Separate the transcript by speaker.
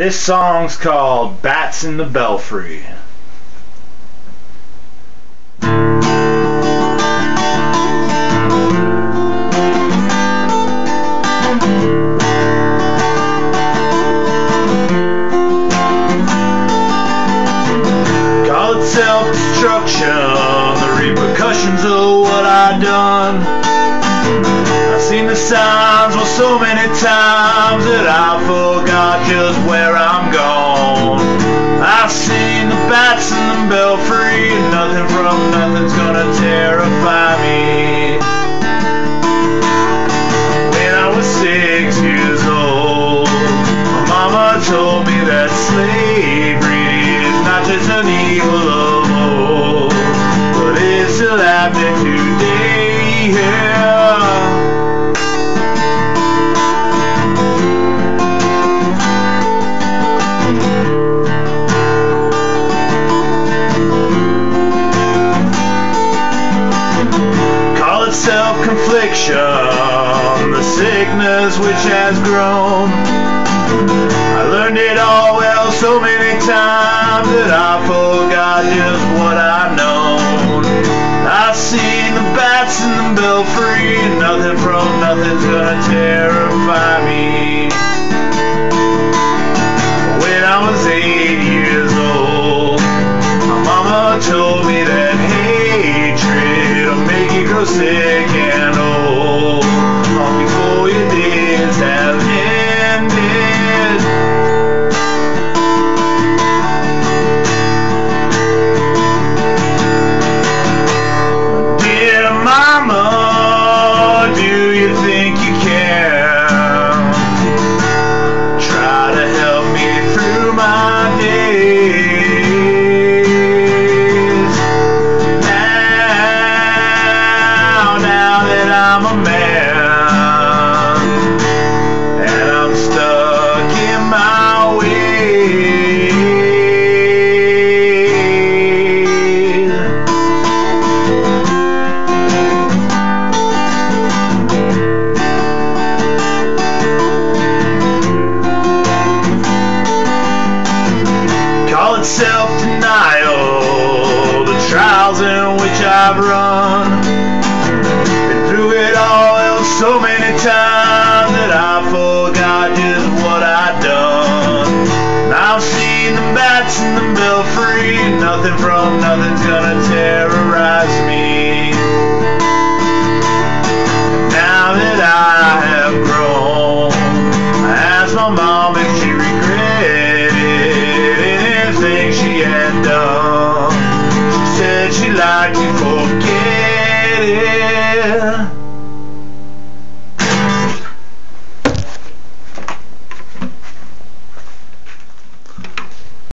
Speaker 1: This song's called Bats in the Belfry. Call it self-destruction, the repercussions of what I done. I've seen the signs well so many times that I forgot just the and nothing from nothing's gonna terrify me. When I was six years old, my mama told me that slavery is not just an evil of old, but it's still happening today. Yeah. Sickness which has grown. I learned it all well so many times that I forgot just what I've known. I've seen the bats in the belfry, and nothing from nothing's gonna terrify me. I'm a man and I'm stuck in my ways. Call it self-denial, the trials in which I've run. Bats in the belfry, nothing from nothing's gonna terrorize me. Now that I have grown, I asked my mom if she regretted anything she had done. She said she liked for